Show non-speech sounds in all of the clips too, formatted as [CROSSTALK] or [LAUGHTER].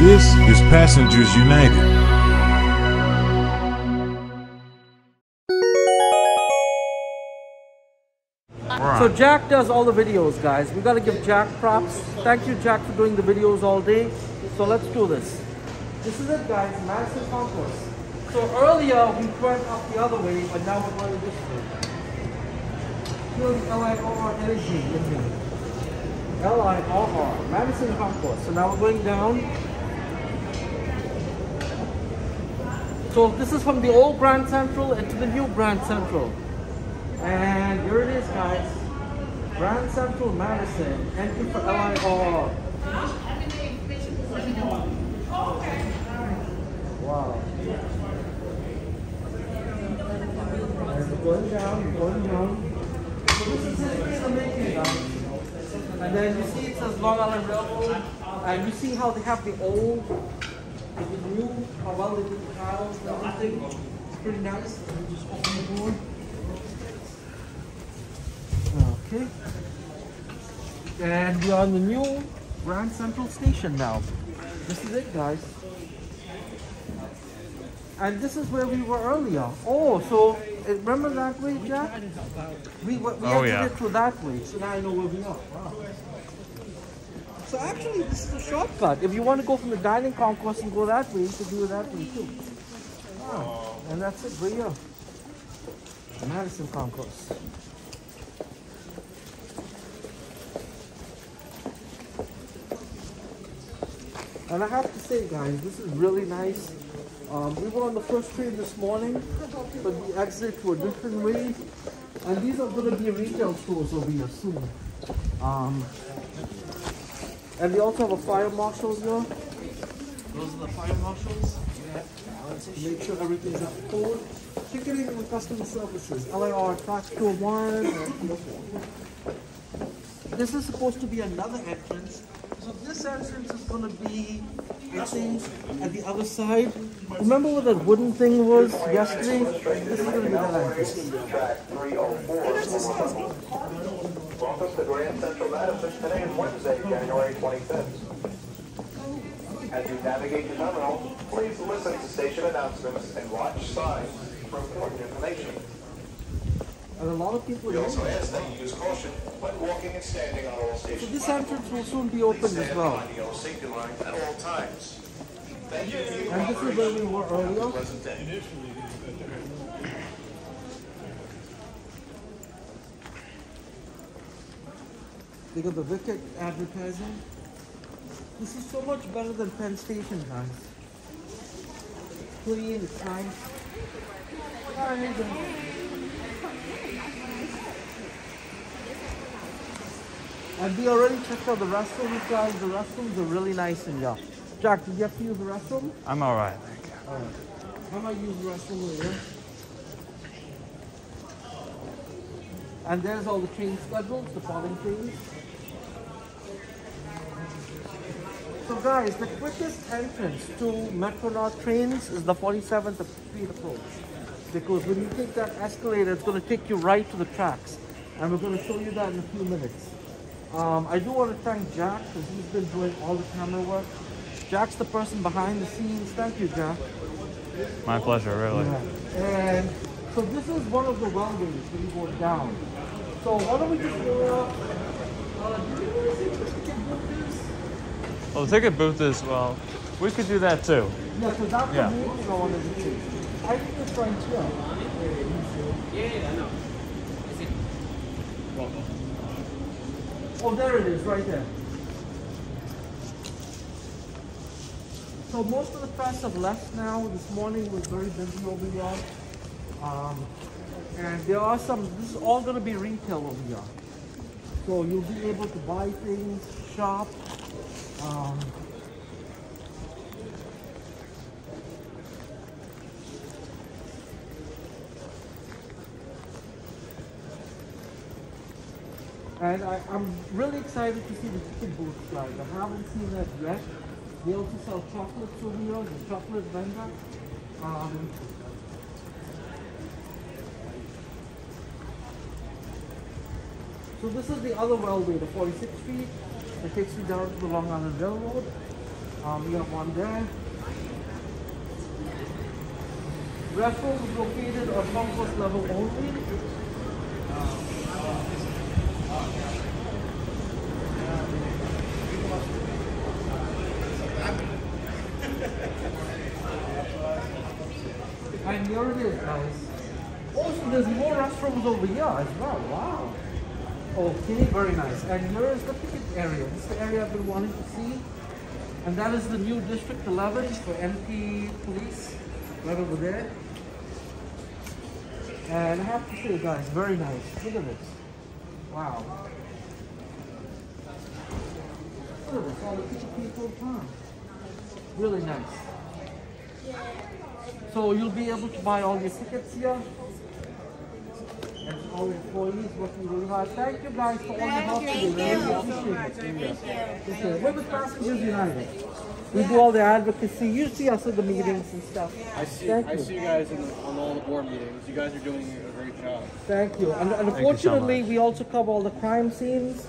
This is Passengers United. So Jack does all the videos, guys. We gotta give Jack props. Thank you, Jack, for doing the videos all day. So let's do this. This is it, guys. Madison Concourse. So earlier we went up the other way, but now we're going this way. Feel the L-I-R-R energy in me. L-I-R-R. Madison Concourse. So now we're going down. So this is from the old Grand Central into the new Grand Central. And here it is, guys. Grand Central Madison. Entry for LIR. Wow. And we're going down, we're going down. So this is history in the making, guys. And then you see it says Long Island Railroad. And you see how they have the old, and the new, how well they did the tiles and everything. It's pretty nice. Let me just open the door. Okay. And we're on the new Grand Central Station now. This is it, guys. And this is where we were earlier. Oh, so uh, remember that way, Jack? We, we Oh, exited yeah. through that way, so now I know where we are. Wow. So actually, this is a shortcut. If you want to go from the dining concourse and go that way, you can do it that way too. And that's it, right here. The Madison Concourse. And I have to say, guys, this is really nice. Um, we were on the first train this morning, but we exited to a different way. And these are going to be retail stores over here soon. Um, and we also have a fire marshal here. Those are the fire marshals. Make sure everything's up to code. Ticketing and customer services. LIR Track 201 and 204. This is supposed to be another entrance. So this entrance is going to be, I think, at the other side. Remember where that wooden thing was yesterday? This is going to be that entrance. Track 304. Welcome to Grand Central Madison. Today is Wednesday, January 25th. As you navigate the terminal, please listen to station announcements and watch signs for important information. And a lot of people We also ask that you use caution when walking and standing on all So this entrance will soon be opened as well. the safety line at all times. Thank you for your And this is where we were earlier. pleasant day. They got the Wicked advertising. This is so much better than Penn Station, guys. Nice. Ah, here you go. And we already checked out the restrooms, guys. The restrooms are really nice in here. Jack, did you have to use the restroom? I'm all right, thank you. I might use the restroom later. And there's all the train schedules, the following trains. So guys, the quickest entrance to Metro-North trains is the 47th Street approach. Because when you take that escalator, it's going to take you right to the tracks. And we're going to show you that in a few minutes. Um, I do want to thank Jack because he's been doing all the camera work. Jack's the person behind the scenes. Thank you, Jack. My pleasure, really. And so this is one of the runways that you go down. So why don't we just go up? Uh, do you want to see what the ticket booth is? Well, the ticket booth is, well, we could do that too. Yeah, because that's Yeah. the moving on as it is. I think it's right here. Oh, there it is, right there. So most of the press have left now. This morning was very busy over here. Um, and there are some, this is all going to be retail over here. So you'll be able to buy things, shop. Um, And I, I'm really excited to see the ticket booth guys. I haven't seen that yet. They also sell chocolates over here, the chocolate vendor. Um, so this is the other railway, the 46th Street. It takes you down to the Long Island Railroad. Um, we have one there. Restaurant is located on concourse level only. [LAUGHS] And here it is, guys. Also, there's more restrooms over here as well. Wow. Okay, very nice. And here is the ticket area. This is the area I've been wanting to see. And that is the new District 11 for MTA Police, right over there. And I have to say, guys, very nice. Look at this. Wow. Look at this, all the ticket people. Huh. Really nice. So you'll be able to buy all your tickets here. And all employees working really hard. Thank you guys for all your help today. Really appreciate it. Okay, we're with Passengers United. We do all the advocacy. You see us at the meetings and stuff. I see. Thank I you. see you guys in, on all the board meetings. You guys are doing a great job. Thank you. And, and you so unfortunately, we also cover all the crime scenes,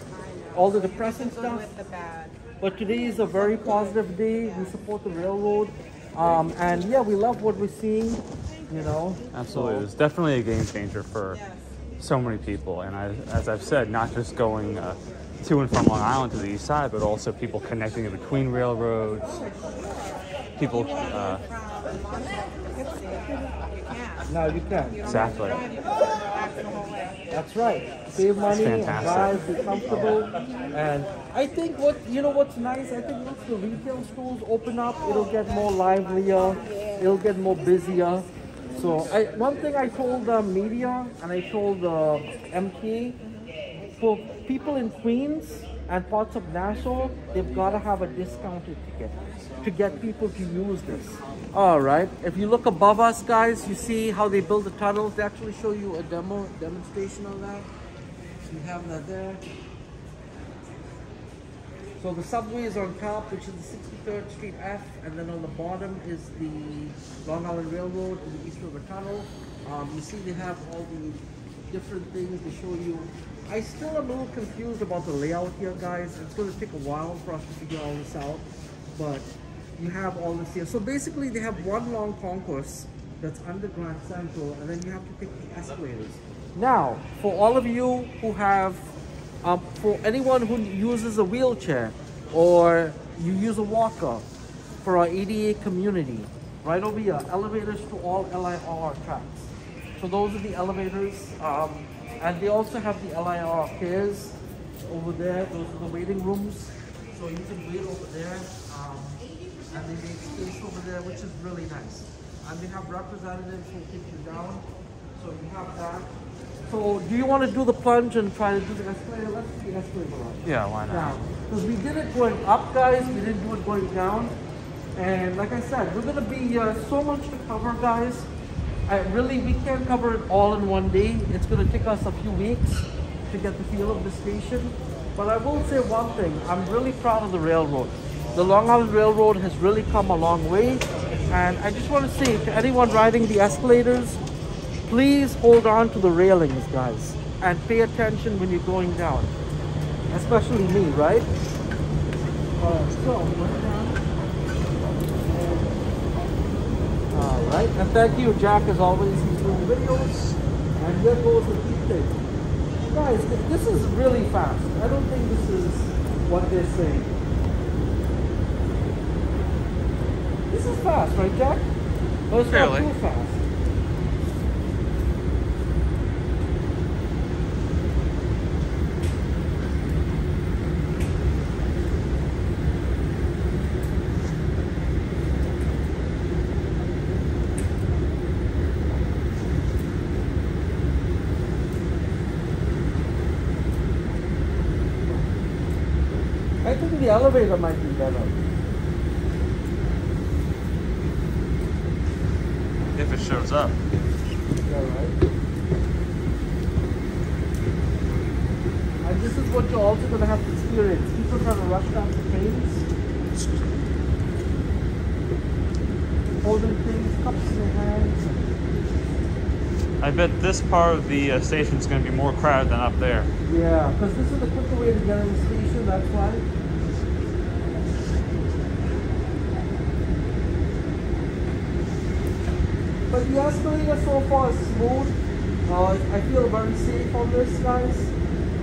all the depressing stuff. with the bad. But today is a very positive day. We support the railroad. Um, and yeah, we love what we're seeing, you know. Absolutely. It's definitely a game changer for so many people. And I, as I've said, not just going uh, to and from Long Island to the east side, but also people connecting between railroads. People, uh, Now you can. exactly. That's right. Save money and drive, be comfortable. And I think what you know what's nice, I think once the retail stores open up, it'll get more livelier, it'll get more busier. So I, one thing I told the media and I told uh, the MTA, for people in Queens and parts of Nassau, they've got to have a discounted ticket to get people to use this. All right. If you look above us, guys, you see how they build the tunnels. They actually show you a demo demonstration of that. So you have that there. So the subway is on top, which is the 63rd Street F, and then on the bottom is the Long Island Railroad and the East River Tunnel. Um, you see they have all the different things to show you. I still am a little confused about the layout here, guys. It's going to take a while for us to figure all this out, but you have all this here. So basically, they have one long concourse that's under Grand Central, and then you have to take the escalators. Now, for all of you who have um, for anyone who uses a wheelchair or you use a walker for our ADA community, right over here, elevators to all LIR tracks. So those are the elevators, um, and they also have the LIR pairs over there. Those are the waiting rooms, so you can wait over there, um, and they make space over there, which is really nice. And they have representatives who take you down, so you have that. So do you want to do the plunge and try to do the escalator? Let's do the escalator Yeah, why not? Because we did it going up, guys. We didn't do it going down. And like I said, we're gonna be uh, so much to cover, guys. I really we can't cover it all in one day. It's gonna take us a few weeks to get the feel of the station. But I will say one thing: I'm really proud of the railroad. The Long Island Railroad has really come a long way, and I just want to say to anyone riding the escalators, please hold on to the railings, guys, and pay attention when you're going down especially me, right? Alright, so. Alright, and thank you, Jack, as always. He's doing videos. And here goes the deep thing. Guys, this is really fast. I don't think this is what they're saying. This is fast, right, Jack? But it's not Fairly. too fast. I think the elevator might be better. If it shows up. Yeah, right. And this is what you're also going to have to experience. People trying to rush down the trains. Holding things, cups in their hands. I bet this part of the uh, station is going to be more crowded than up there. Yeah, because this is the quicker way to get in the station, that's why. The escalator so far is smooth. Uh, I feel very safe on this, guys.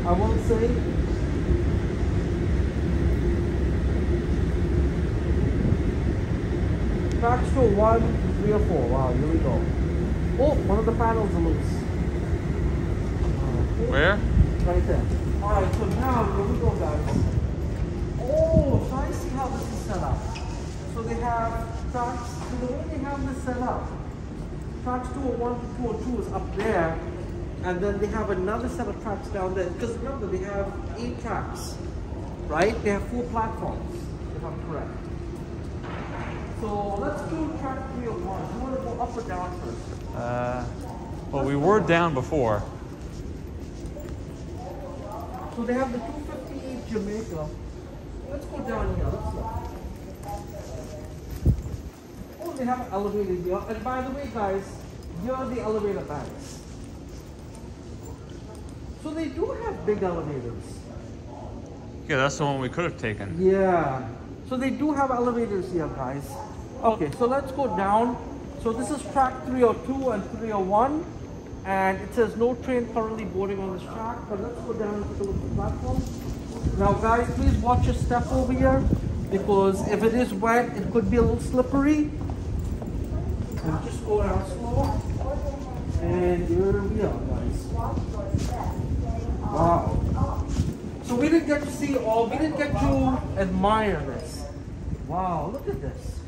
I will say. Tracks to one, three or four. Wow, here we go. Oh, one of the panels loose. Okay. Where? Right there. Alright, so now here we go guys. Oh, try I see how this is set up. So they have tracks, so the way they have this set up, tracks 201 to 202 is up there, and then they have another set of tracks down there. Because remember, they have eight tracks, right? They have four platforms, if I'm correct. So let's do track 301. You want to go up or down first? Uh, well, we were down before. So they have the 258 Jamaica. Let's go down here. Let's look. They have an elevator here. And by the way, guys, here are the elevator banks. So they do have big elevators. Yeah, that's the one we could have taken. Yeah. So they do have elevators here, guys. Okay, so let's go down. So this is track 302 and 301. And it says no train currently boarding on this track. But let's go down and take a look at the platform. Now, guys, please watch your step over here. Because if it is wet, it could be a little slippery. And just go down slow. And here we are, guys. Wow. So we didn't get to see all, we didn't get to admire this. Wow, look at this.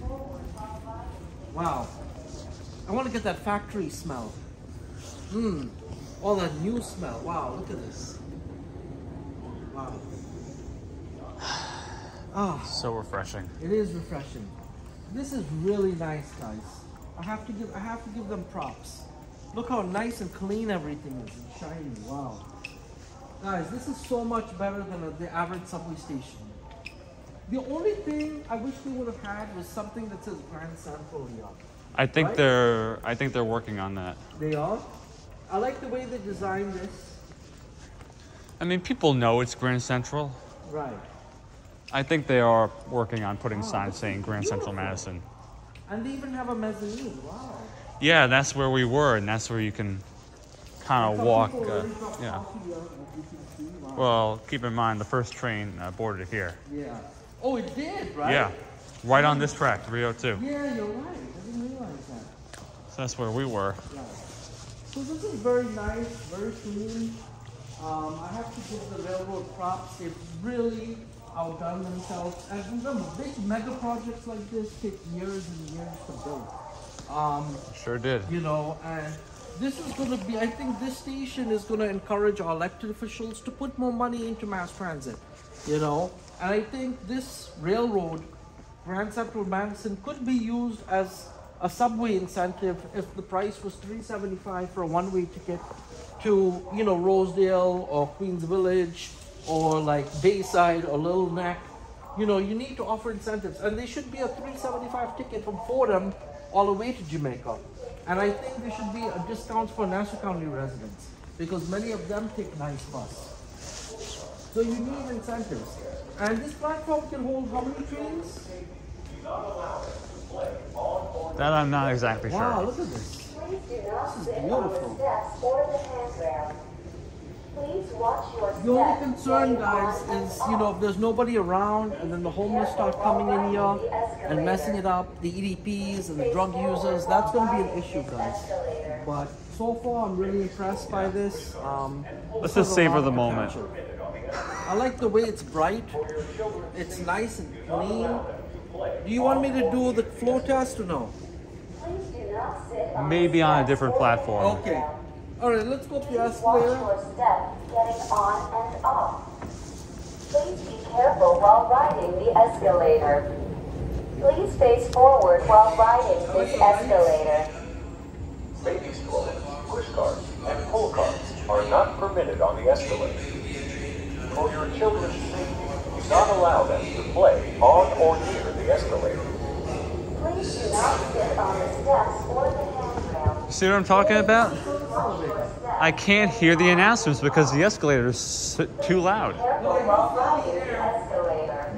Wow. I want to get that factory smell. Mmm. All that new smell. Wow, look at this. Wow. Ah, So refreshing. it is refreshing. This is really nice, guys. I have to give I have to give them props. Look how nice and clean everything is and shiny. Wow. Guys, this is so much better than a, the average subway station. The only thing I wish they would have had was something that says Grand Central here. I think Right? they're I think they're working on that. They are. I like the way they designed this. I mean, people know it's Grand Central. Right. I think they are working on putting signs saying Grand Central. Madison. And they even have a mezzanine. Wow. Yeah, that's where we were, and that's where you can kind of walk. Uh, yeah. coffee here, as you can see. Wow. Well, keep in mind the first train uh, boarded here. yeah. Oh, it did, right? Yeah, right on this track, 302. Yeah, you're right. I didn't realize that. So that's where we were. Yeah. So this is very nice, very clean. Um, I have to give the railroad props. They've really outdone themselves. And remember, big mega projects like this take years and years to build. Um, Sure did. you know, and this is going to be, I think this station is going to encourage our elected officials to put more money into mass transit, you know, and I think this railroad, Grand Central Madison, could be used as a subway incentive if the price was 375 for a one-way ticket to, you know, Rosedale or Queens Village or like Bayside or Little Neck. You know, you need to offer incentives, and they should be a 375 ticket from Fordham all the way to Jamaica. And I think there should be a discount for Nassau County residents because many of them take NICE bus. So you need incentives. And this platform can hold how many trains? That I'm not exactly Wow, sure. look at this. Please do not This is beautiful. The steps or the handrail. Please watch your The only concern, guys, is you know if there's nobody around, and then the homeless start coming in here and messing it up, the EDPs and the drug users. That's going to be an issue, guys. But so far, I'm really impressed by this. Um, Let's just savor the moment. I like the way it's bright. It's nice and clean. Do you want me to do the flow test or no? Please do not sit on Maybe on a different platform. Okay. All right, let's go up the escalator. Watch escalator. your step getting on and off. Please be careful while riding the escalator. Please face forward while riding this escalator. Baby strollers, push carts, and pull carts are not permitted on the escalator. For your children's safety, do not allow them to play on or near the escalator. Please do not sit on the steps or the handrail. See what I'm talking about? Watch your step. I can't hear the announcements because the escalator is too loud. Careful while riding the escalator.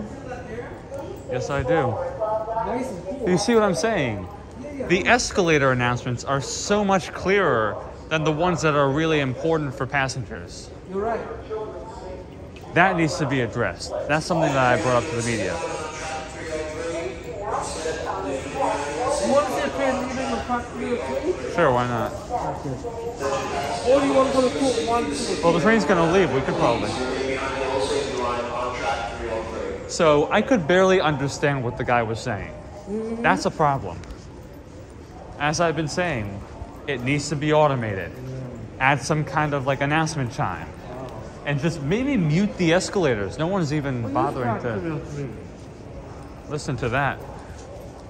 Please Yes, I do. forward while riding Nice and cool. You see what I'm saying? The escalator announcements are so much clearer than the ones that are really important for passengers. You're right. That needs to be addressed. That's something that I brought up to the media. You want to see a train leaving on track 303? Sure, why not? Or do you want to go to court 1, Well, the train's gonna leave. We could probably. So I could barely understand what the guy was saying. Mm-hmm. That's a problem. As I've been saying, it needs to be automated. Add some kind of like announcement chime. And just maybe mute the escalators. No one's even bothering to listen to that.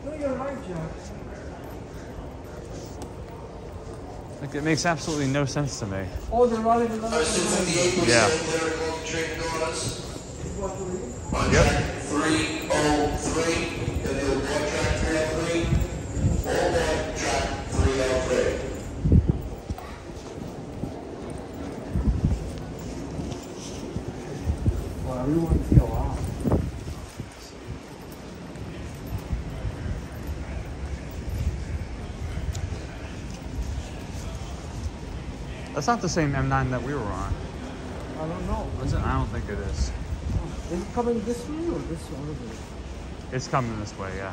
No, you're right, Jack. Like it makes absolutely no sense to me. Oh, they're running another train. Yeah. On track 303, the new one track 303, all that track 303. Well, we want to see a lot. That's not the same M9 that we were on. I don't know. Is it? I don't think it is. Is it coming this way or this way? It's coming this way, yeah.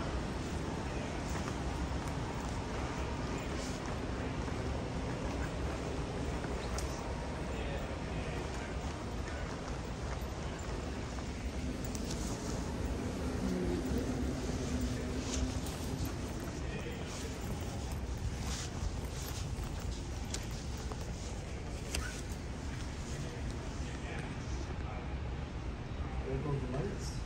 There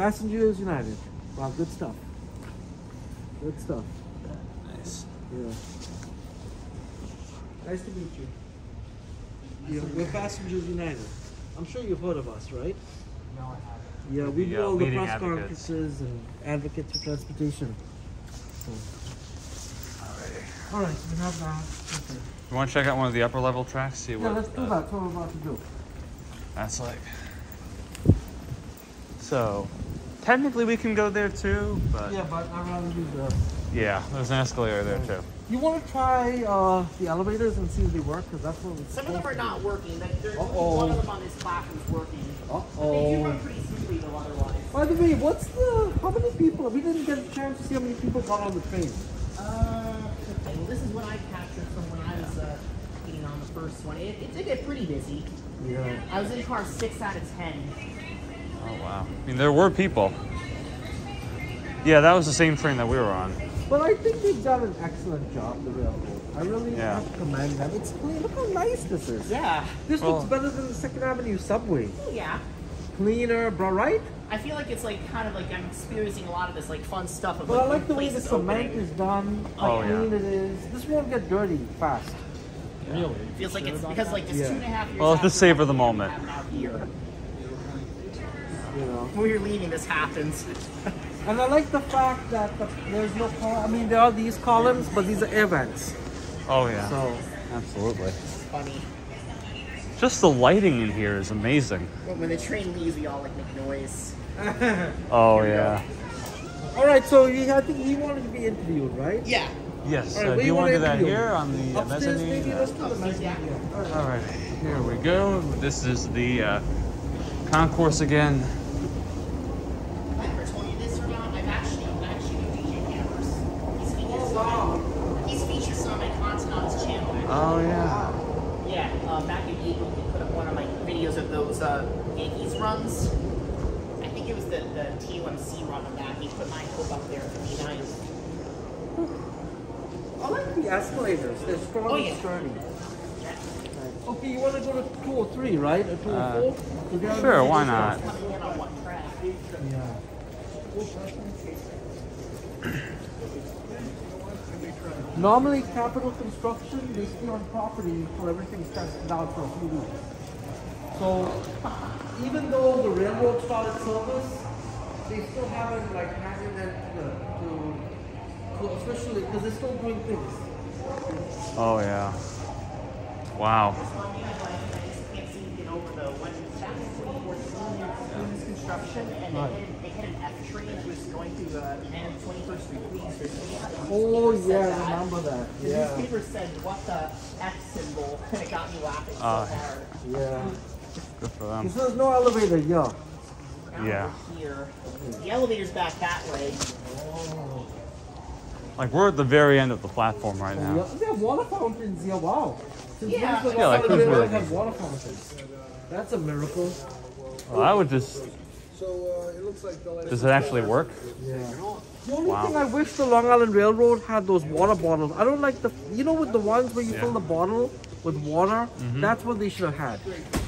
Passengers United. Wow, good stuff. Good stuff. Nice. Yeah. Nice to meet you. Yeah, we're Passengers United. I'm sure you've heard of us, right? No, I haven't. Yeah, we The, do uh, all the press advocates. conferences and advocates for transportation. So. All right, we have that. Okay. You want to check out one of the upper level tracks? See what, Yeah, what let's do uh, that. That's what we're about to do. that's like. So, technically we can go there too, but Yeah, but I'd rather do the. yeah, there's an escalator there too. You want to try uh, the elevators and see if they work? Because that's what we're Some of them are not working. Like, there's Uh-oh. one of them on this platform is working. Uh oh. They do oh. run pretty smoothly though otherwise. By the way, what's the how many people? We didn't get a chance to see how many people got on the train. Uh, well, this is what I captured from when I was uh, being on the first one. It, it did get pretty busy. Yeah. I was in car six out of ten. Oh wow! I mean, there were people. Yeah, that was the same train that we were on. But I think they've done an excellent job, the railroad. I really Yeah. have to commend them. It's clean. Look how nice this is. Yeah. This Well- looks better than the Second Avenue subway. Oh, yeah. cleaner, bro, right? I feel like it's like kind of like I'm experiencing a lot of this like fun stuff of But I like, like the way the places cement opening. is done, how Oh, yeah. clean it is. This won't get dirty fast. Really? Feels like it's because like it's Yeah. two and a half years. Well, after just savor the we moment. have it out here. You know. When you're leaving, this happens. [LAUGHS] And I like the fact that the, there's no col- I mean, there are these columns, but these are air vents. Oh yeah. So Absolutely. Funny. Just the lighting in here is amazing. When when the train leaves, we all like make noise. [LAUGHS] Oh yeah. All right, so you, I think he wanted to be interviewed, right? Yeah. Yes. All uh, do you want to do that interview? here on the uh, Upstairs, mezzanine? maybe. Uh, Let's do the mezzanine. Yeah. All right. All right, here we go. This is the uh, concourse again. Whether I told you this or not, I've actually I actually do DJ cameras. He's featured some. He's featured some of my content on his channel. actually. Oh yeah. Yeah, uh, back in April, he put up one of my videos of those uh, Yankees runs. I think it was the, the TUMC run of that. He put my clip up there for me nice. I like the escalators. They're strong Oh, and yeah. sturdy. Okay, you want to go to 203, right? Or 204? So the other Uh, Sure, why not? Coming in on one track. Yeah. Normally, capital construction, they stay on property for everything tested out for a few weeks. So, even though the railroad started service, they still haven't like handed it to, to, to officially, because they're still doing things. Oh yeah. Wow. can't seem to get over the when back in 2014 doing this construction and they, hit, they hit F train that was going through the end 21st Street Queens Street. Oh, Newspaper said yeah, I that. remember that. The Yeah. newspaper said, what the F symbol? And it got me laughing so Oh. hard. Yeah. Good for them. Because there's no elevator here. Now Yeah. Here. The elevator's back that way. Like we're at the very end of the platform right Yeah, now. they have water fountains here. Wow. Since Yeah. when's Yeah, like who's really- have water fountains? That's a miracle. Well, I would just. Does it actually work? Yeah. The only Wow. thing I wish the Long Island Railroad had those water bottles. I don't like the, you know, with the ones where you Yeah. fill the bottle with water. Mm-hmm. That's what they should have had.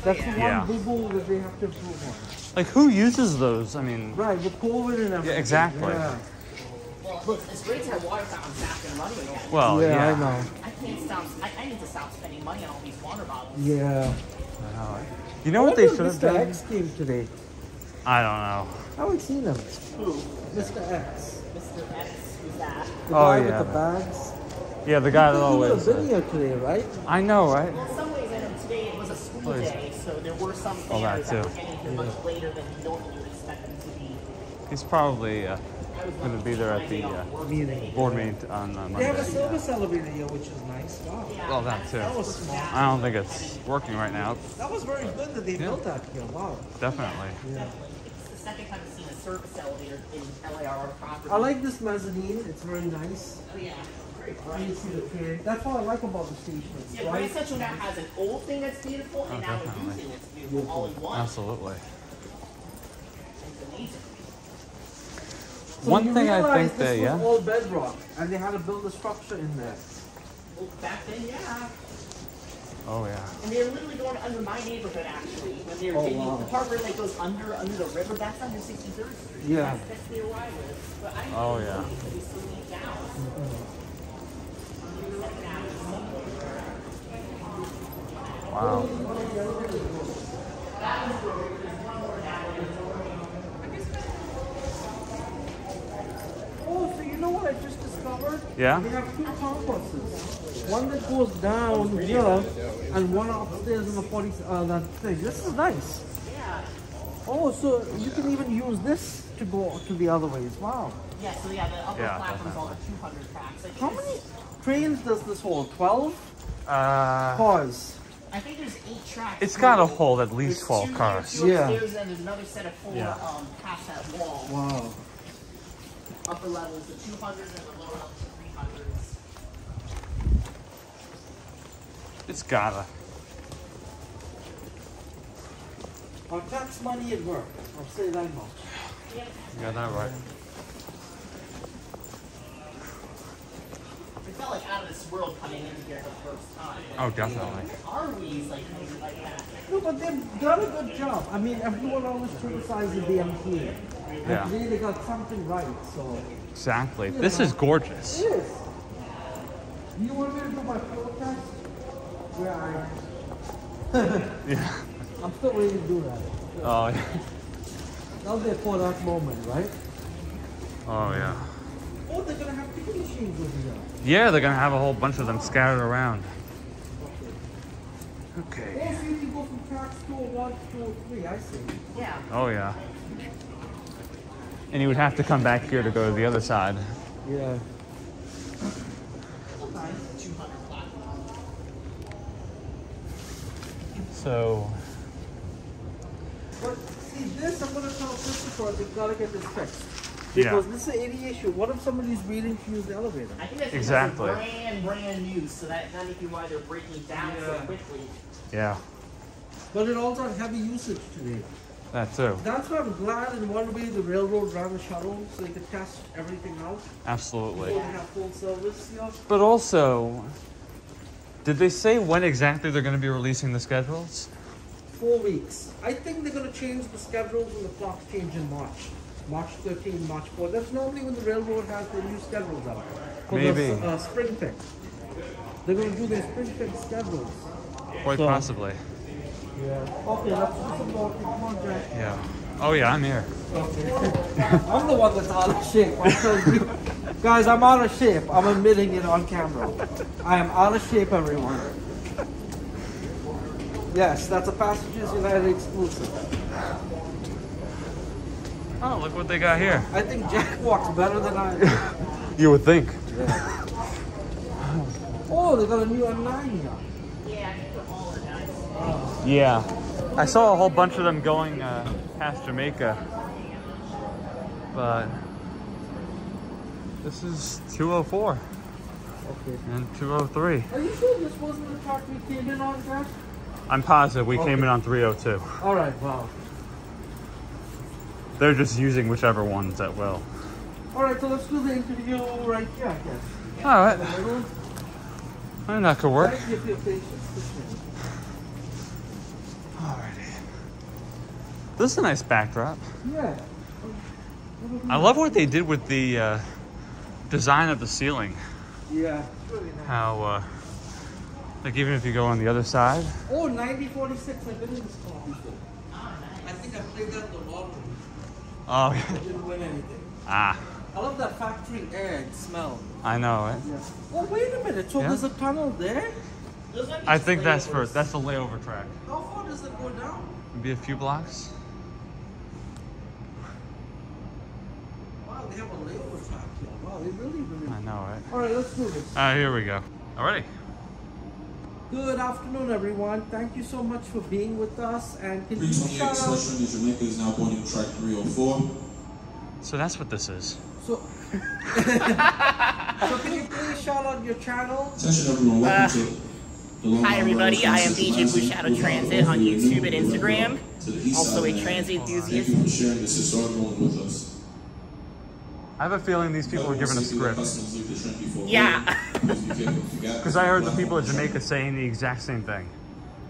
That's the one Yeah. boo boo that they have to improve on. Like who uses those? I mean, Right, with COVID and everything. exactly. Yeah, Well, look, it's great to have water fountains back and running again. well, yeah, yeah. I know. I can't stop. I, I need to stop spending money on all these water bottles. Yeah. Wow. You know what they should have Mr. done? X came today. I don't know. I haven't seen him. Who? Mr. X. Mr. X, who's that? The Oh, guy yeah. with the bags. Yeah, the guy that He always. was a video today, right? I know, right? Well, in some ways, I know today it was a school Please. day, so there were some Oh, that fairs that too. were getting here much later than you normally would expect them to be. He's probably uh, going to be there at the uh, Meeting. board meeting on uh, They have a Monday. service elevator here, which is nice. Wow. Well, that too. That was smart. I don't think it's working right now. That was very good that they built that here. Wow. Definitely. It's the second time I've seen a service elevator in LAR property. I like this mezzanine. It's very nice. Oh, yeah. Very You bright. see the train. That's what I like about the station. It's Yeah, Grand bright. Central now has an old thing that's beautiful, and Oh, now a new definitely. thing that's beautiful, all in one. Absolutely. It's amazing. So One you thing I think this that, was yeah. all bedrock, and they had to build a structure in there. Well, back then, yeah. Oh, yeah. And they're literally going under my neighborhood, actually. When they're Oh, digging wow. the part where it goes under under the river, that's under 63rd Street. Yeah. That's, that's near where I live. But I Oh, yeah. know because it's so deep down. Wow. Oh, so you know what I just discovered? Yeah? we have two concourses. One that goes down here, and one upstairs in the 40, uh, that thing. This is nice. Yeah. Oh, so you can even use this to go to the other ways. Wow. Yeah, so yeah, the upper Yeah, platform's all the 200 tracks. How many trains does this hold? 12 Uh, cars. I think there's eight tracks. it's got to hold at least There's 12 two cars. there, two Yeah. upstairs, and there's another set of four Yeah. um, past that wall. Wow. Upper levels, the 200 and the lower levels, the 300s. It's gotta. Our tax money at work. I'll say that much. You got that right. it felt like out of this world coming in here for the first time. Oh, definitely. Arby's like like that. No, but they've done a good job. I mean, everyone always criticizes the DMT. And Yeah. today they got something right, so. Exactly. This is gorgeous. It is. You want me to do my flow test? Where I. [LAUGHS] Yeah. I'm still waiting to do that. Oh, yeah. Now they're for that moment, right? Oh, yeah. Oh, they're gonna have ticket machines over here. Yeah, they're gonna have a whole bunch of them scattered around. Oh, Okay. so you can go from tracks 201 to 203, I see. Yeah. Oh, yeah. And you would have to come back here to go to the other side. Yeah. So, But see, this, I'm gonna tell Christopher, they gotta get this fixed. Yeah. Because this is an ADA issue. What if somebody's waiting to use the elevator? I think that's Exactly. brand, brand new, so that that may be why they're breaking down so quickly. yeah, But it also had heavy usage today. that too. That's why I'm glad in one way the railroad ran the shuttle so they could test everything out Absolutely. before they have full service. You know? But also, did they say when exactly they're going to be releasing the schedules? Four weeks. I think they're gonna change the schedules when the clocks change in March. March 13, March 4. That's normally when the railroad has their new schedules out. For Maybe. The, uh, spring thing. They're gonna do their spring thing schedules. Quite So- possibly. Yeah. Okay, let's do some walking. Come on, Jack. Yeah. Oh yeah, I'm here. [LAUGHS] I'm the one that's out of shape. [LAUGHS] I told you. Guys, I'm out of shape. I'm admitting it on camera. I am out of shape, everyone. Yes, that's a Passengers United exclusive. Oh, look what they got here. I think Jack walks better than I do. [LAUGHS] You would think. Oh, they got a new M9 here. Yeah, I think they're all are nice. Yeah. I saw a whole bunch of them going uh, past Jamaica. But this is 204 Okay. and 203. Are you sure this wasn't the truck we came in on, Jack? I'm positive we came in on 302. All right, wow. They're just using whichever ones at will. All right, so let's do the interview right here, I guess. All right. I think that could work. Thank you for your patience. Alrighty. This is a nice backdrop. Yeah. I love what they did with the uh, design of the ceiling. Yeah. it's Really nice. How, uh, like, even if you go on the other side. Oh, 9046. I've been in this car before. I think I played that in the lottery. Oh, I didn't win anything. ah, I love that factory air and smell. I know it. Yeah. Oh, wait a minute. So Yeah. there's a tunnel there? Those might be I just think that's for that's the layover track. How far does it go down? Maybe a few blocks. Wow, they have a layover track here. Wow, they really, really. I know it. All right, let's do this. Ah, here we go. Alrighty. Good afternoon, everyone. Thank you so much for being with us. And can you 328 shout out? In Jamaica is now boarding track 304. So that's what this is. So, [LAUGHS] so can you please shout out your channel? Attention everyone, welcome to the Long Uh, Hi everybody, I am DJ Blue Shadow Transit on YouTube and Instagram. to the east Also a of transit enthusiast. Thank you for sharing this historic moment with us. I have a feeling these people were given a script. customers leave the train before Yeah. boarding. Please be careful if you got Because I heard the people of Jamaica saying the exact same thing.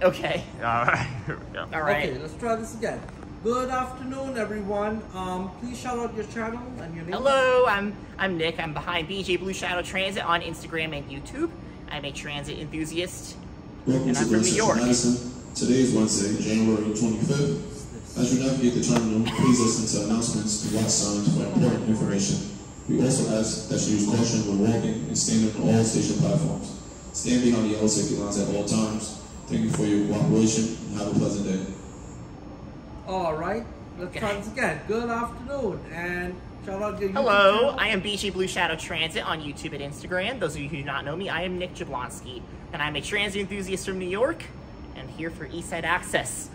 Okay. Alright, here we go. All right. Okay, let's try this again. Good afternoon, everyone. Um, please shout out your channel and your name. Hello, I'm I'm Nick. I'm behind DJ Blue Shadow Transit on Instagram and YouTube. I'm a transit enthusiast. Welcome And I'm from New York. Madison. Today is Wednesday, January 25th. As you navigate the terminal, please listen to announcements and watch signs for important information. We also ask that you use caution when walking and standing on all station platforms. Stand behind the yellow safety lines at all times. Thank you for your cooperation and have a pleasant day. All right, let's try again. Good afternoon, and shout out your YouTube Hello, channel. I am DJ Blue Shadow Transit on YouTube and Instagram. Those of you who do not know me, I am Nick Jablonski, and I'm a transit enthusiast from New York, and here for Eastside Access.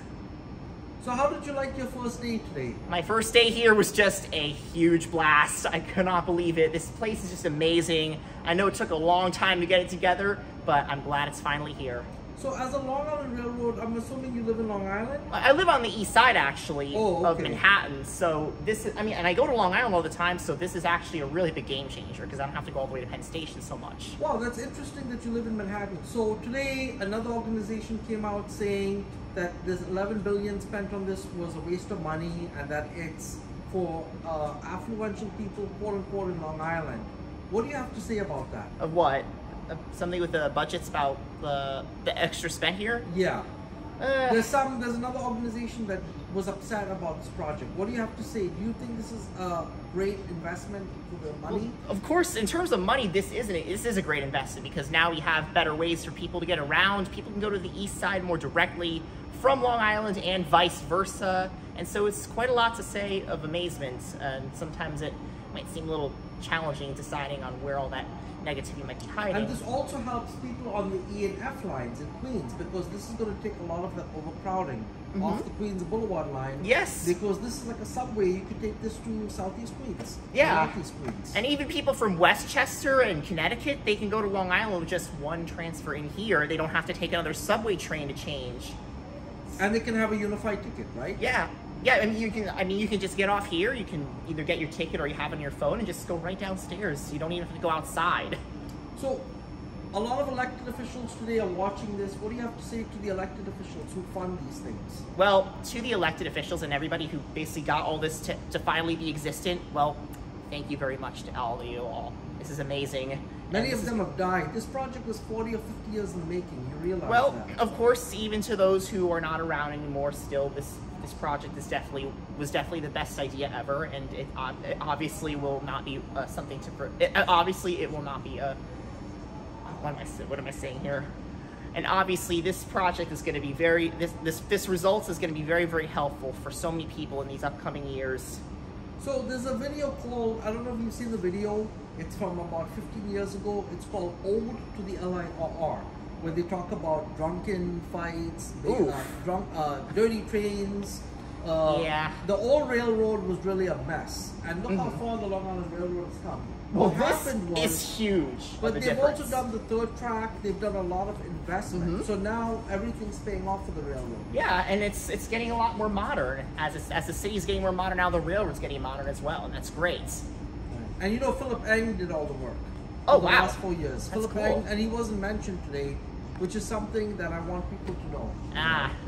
So, how did you like your first day today? My first day here was just a huge blast. I could not believe it. This place is just amazing. I know it took a long time to get it together, but I'm glad it's finally here. So as a Long Island Railroad, I'm assuming you live in Long Island. I live on the east side actually Oh, of. Manhattan, so this is I mean, and I go to Long Island all the time, so this is actually a really big game changer because I don't have to go all the way to Penn Station so much. Wow, that's interesting that you live in Manhattan. So today, another organization came out saying that this 11 billion spent on this was a waste of money, and that it's for uh, affluential people, quote unquote, in Long Island. What do you have to say about that? Of what? Something with the budgets about the the extra spent here? Yeah, Uh, there's some. There's another organization that was upset about this project. What do you have to say? Do you think this is a great investment for the money? Of course, in terms of money, this isn't. This is a great investment because now we have better ways for people to get around. People can go to the east side more directly from Long Island and vice versa. And so it's quite a lot to say of amazement. And sometimes it might seem a little challenging deciding on where all that negativity might be hiding. And this also helps people on the E and F lines in Queens because this is going to take a lot of that overcrowding mm-hmm. off the Queens Boulevard line. Yes. Because this is like a subway. You could take this to Southeast Queens. Yeah. Northeast Queens. And even people from Westchester and Connecticut, they can go to Long Island with just one transfer in here. They don't have to take another subway train to change. And they can have a unified ticket, right? Yeah. Yeah, I mean you can I mean you can just get off here, you can either get your ticket or you have it on your phone and just go right downstairs. You don't even have to go outside. [LAUGHS] So, a lot of elected officials today are watching this. What do you have to say to the elected officials who fund these things? Well, to the elected officials and everybody who basically got all this to, to finally be existent, well, thank you very much to all of you all. This is amazing. Many of them have died. This project was 40 or 50 years in the making. You realize Well, that? of course, even to those who are not around anymore, still this this project is definitely was definitely the best idea ever, and it, it obviously will not be uh, something to. It, uh, obviously, it will not be a. What am I what am I saying here? And obviously, this project is going to be very this this this results is going to be very very helpful for so many people in these upcoming years. So there's a video called, I don't know if you've seen the video, it's from about 15 years ago. It's called Ode to the LIRR, where they talk about drunken fights, they, uh, drunk, uh, dirty trains. Uh, Yeah. The old railroad was really a mess. And look how far the Long Island Railroad has come. Mm-hmm. Well, what this happened was, is huge. but of a they've difference. also done the third track, they've done a lot of investment. Mm-hmm. So now everything's paying off for the railroad. Yeah, and it's it's getting a lot more modern as it's, as the city's getting more modern now. The railroad's getting modern as well, and that's great. And you know, Phillip Eng did all the work. Oh, the wow. last four years. That's Phillip cool. Eng, and he wasn't mentioned today, which is something that I want people to know. Ah, [LAUGHS]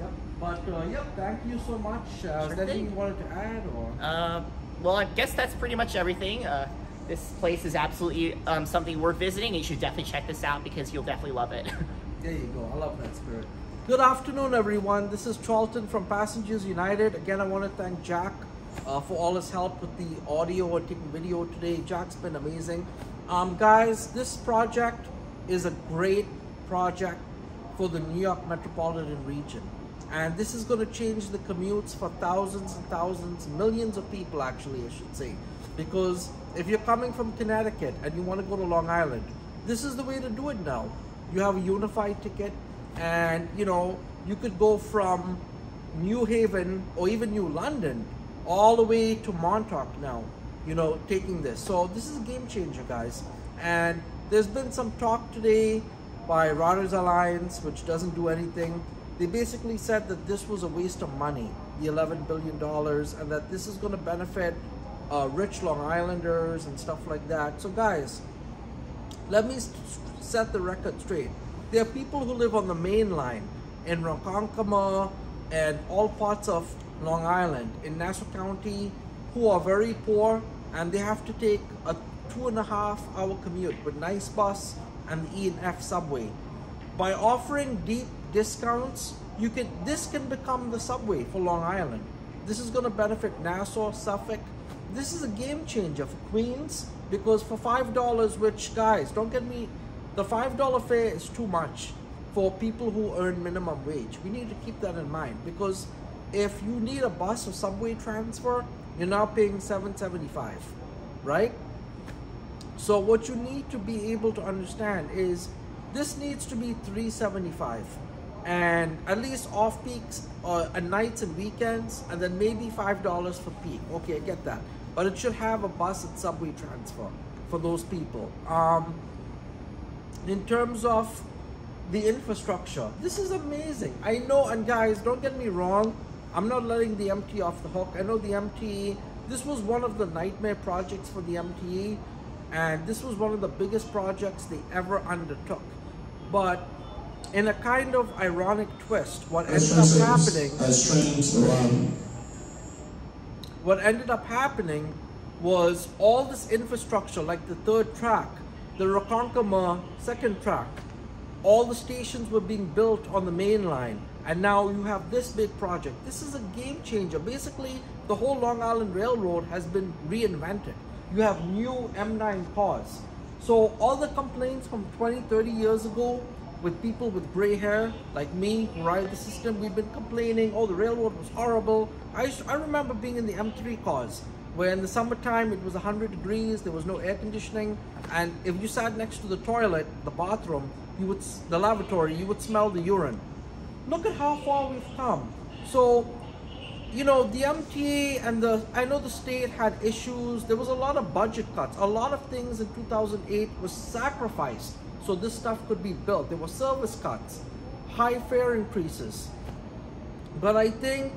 Yep. But uh, yep, thank you so much. Uh, Sure is there anything you wanted to add, or? uh, well, I guess that's pretty much everything. Uh, this place is absolutely um, something worth visiting. You should definitely check this out because you'll definitely love it. [LAUGHS] There you go. I love that spirit. Good afternoon, everyone. This is Charlton from Passengers United. Again, I want to thank Jack uh, for all his help with the audio and taking video today. Jack's been amazing. Um, guys, this project is a great project for the New York metropolitan region. And this is going to change the commutes for thousands and thousands, millions of people, actually, I should say. Because if you're coming from Connecticut and you want to go to Long Island, this is the way to do it now. You have a unified ticket, and you know, you could go from New Haven or even New London all the way to Montauk now, you know, taking this. So this is a game changer, guys. And there's been some talk today by Riders Alliance, which doesn't do anything. They basically said that this was a waste of money, the $11 billion, and that this is going to benefit uh, rich Long Islanders and stuff like that. So, guys, let me set the record straight. There are people who live on the main line in Ronkonkoma and all parts of Long Island in Nassau County who are very poor and they have to take a two and a half hour commute with NICE Bus and the E and F subway. By offering deep discounts, you can this can become the subway for Long Island. This is going to benefit Nassau, Suffolk. This is a game changer for Queens because for five dollars, which guys, don't get me, the five dollar fare is too much for people who earn minimum wage. We need to keep that in mind because if you need a bus or subway transfer, you're now paying seven seventy five, right? So what you need to be able to understand is this needs to be 375 and at least off peaks or uh, nights and weekends and then maybe five dollars for peak okay i get that but it should have a bus and subway transfer for those people um in terms of the infrastructure. This is amazing. I know, and guys, don't get me wrong. I'm not letting the MTA off the hook. I know the MTA. This was one of the nightmare projects for the MTA, and this was one of the biggest projects they ever undertook. But in a kind of ironic twist, what ended up happening as trains arrive, what ended up happening was all this infrastructure, like the third track, the Ronkonkoma second track, all the stations were being built on the main line. And now you have this big project. This is a game changer. Basically, the whole Long Island Railroad has been reinvented. You have new M9 cars. So all the complaints from 20, 30 years ago with people with gray hair like me who ride the system, we've been complaining, oh, the railroad was horrible. I, I remember being in the M3 cars where in the summertime it was 100 degrees, there was no air conditioning, and if you sat next to the toilet, the bathroom, you would, the lavatory, you would smell the urine. Look at how far we've come. So you know the MTA and the I know the state had issues. There was a lot of budget cuts. A lot of things in 2008 was sacrificed so this stuff could be built. There were service cuts, high fare increases. But I think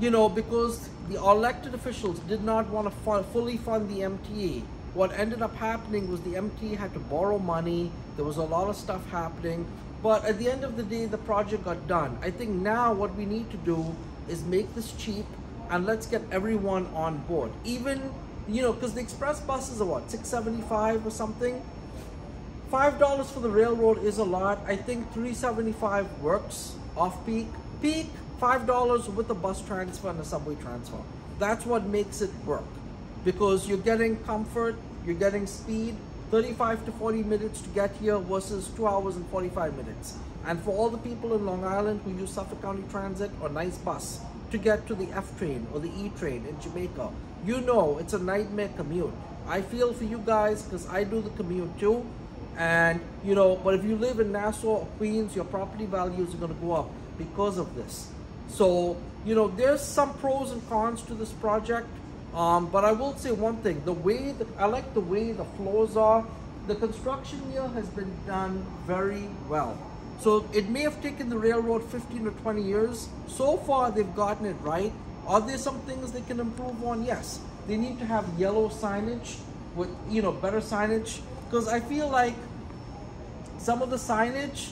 you know because the elected officials did not want to fu- fully fund the MTA. What ended up happening was the MTA had to borrow money. There was a lot of stuff happening. But at the end of the day, the project got done. I think now what we need to do is make this cheap and let's get everyone on board. Even, you know, because the express buses are what, 675 or something? Five dollars for the railroad is a lot. I think three seventy five works off peak. Peak five dollars with a bus transfer and a subway transfer. That's what makes it work, because you're getting comfort, you're getting speed. 35 to 40 minutes to get here versus 2 hours and 45 minutes. And for all the people in Long Island who use Suffolk County Transit or NICE Bus to get to the F train or the E train in Jamaica, you know it's a nightmare commute. I feel for you guys because I do the commute too. And you know, but if you live in Nassau or Queens, your property values are going to go up because of this. So you know, there's some pros and cons to this project. Um, but I will say one thing: the way that I like the way the floors are. The construction here has been done very well. So it may have taken the railroad 15 or 20 years. So far, they've gotten it right. Are there some things they can improve on? Yes. They need to have yellow signage with you know better signage because I feel like some of the signage,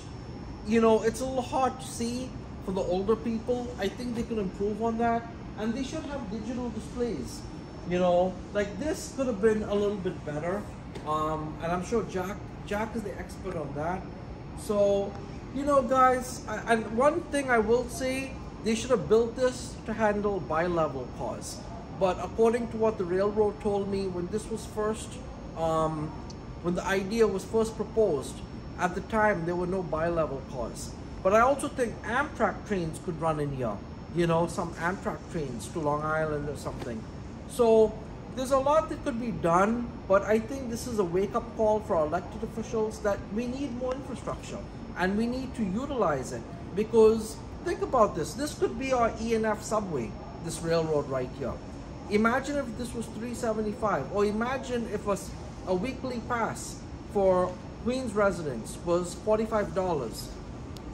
you know, it's a little hard to see for the older people. I think they can improve on that, and they should have digital displays. You know, like this could have been a little bit better, um, and I'm sure Jack Jack is the expert on that. So, you know, guys, I, and one thing I will say, they should have built this to handle bi-level cars. But according to what the railroad told me, when this was first, um, when the idea was first proposed, at the time there were no bi-level cars. But I also think Amtrak trains could run in here. You know, some Amtrak trains to Long Island or something. So there's a lot that could be done, but I think this is a wake-up call for our elected officials that we need more infrastructure and we need to utilize it because think about this. This could be our ENF subway, this railroad right here. Imagine if this was 375 or imagine if a, a weekly pass for Queens residents was $45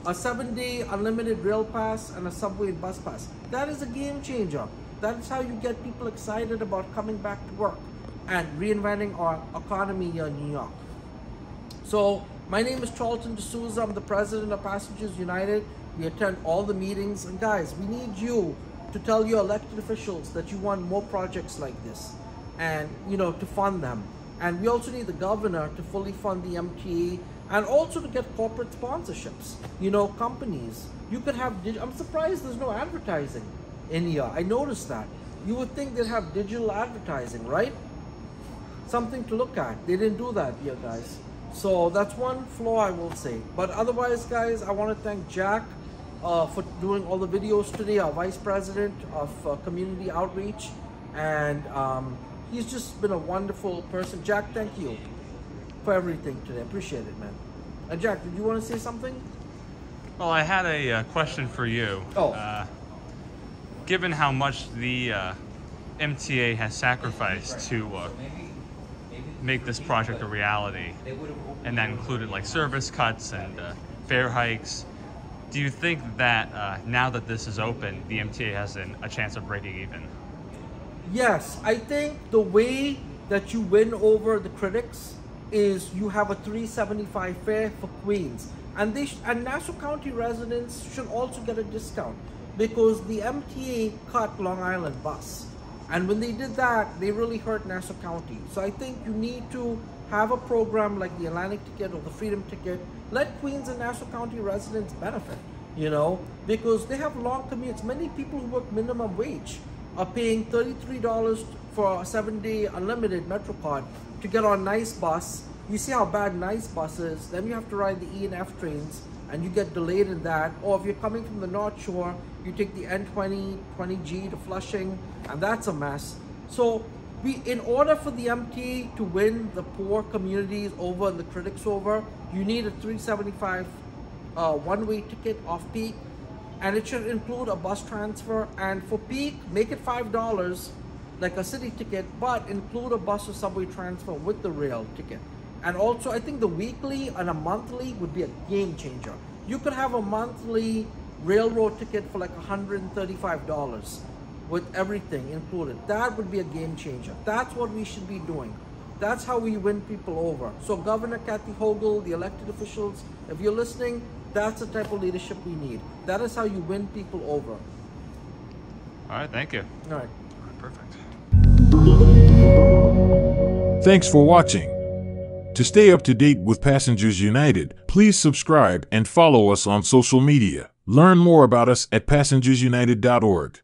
a seven day unlimited rail pass and a subway and bus pass. That is a game changer. That's how you get people excited about coming back to work and reinventing our economy here in New York. So, my name is Charlton D'Souza. I'm the president of Passengers United. We attend all the meetings. And, guys, we need you to tell your elected officials that you want more projects like this and, you know, to fund them. And we also need the governor to fully fund the MTA and also to get corporate sponsorships. You know, companies. You could have, I'm surprised there's no advertising in here. I noticed that. You would think they'd have digital advertising, right? something to look at. They didn't do that here, guys. So that's one flaw I will say. But otherwise, guys, I want to thank Jack uh, for doing all the videos today, our vice president of uh, community outreach, and um, he's just been a wonderful person. Jack, thank you for everything today. Appreciate it, man. Uh, Jack, did you want to say something? Well, I had a uh, question for you. Oh. Uh, given how much the uh, MTA has sacrificed to uh, make this project a reality, and that included like service cuts and uh, fare hikes. Do you think that uh, now that this is open, the MTA has an, a chance of breaking even? Yes, I think the way that you win over the critics is you have a 375 fare for Queens. And they and Nassau County residents should also get a discount because the MTA cut Long Island bus. And when they did that, they really hurt Nassau County. So I think you need to have a program like the Atlantic ticket or the Freedom ticket. Let Queens and Nassau County residents benefit, you know, because they have long commutes. Many people who work minimum wage are paying $33 for a seven day unlimited Metro card to get on NICE bus. You see how bad NICE bus is, then you have to ride the E and F trains and you get delayed in that. Or if you're coming from the North Shore, you take the N20, 20G to Flushing, and that's a mess. So we, in order for the MTA to win the poor communities over and the critics over, you need a 375 uh, one-way ticket off peak and it should include a bus transfer and for peak make it five dollars like a city ticket but include a bus or subway transfer with the rail ticket. And also i think the weekly and a monthly would be a game changer. You could have a monthly railroad ticket for like $135 with everything included. That would be a game changer. That's what we should be doing. That's how we win people over. So governor kathy hochul the elected officials if you're listening that's the type of leadership we need. That is how you win people over. All right, thank you. All right. Perfect. Thanks for watching. To stay up to date with Passengers United, please subscribe and follow us on social media. Learn more about us at passengersunited.org.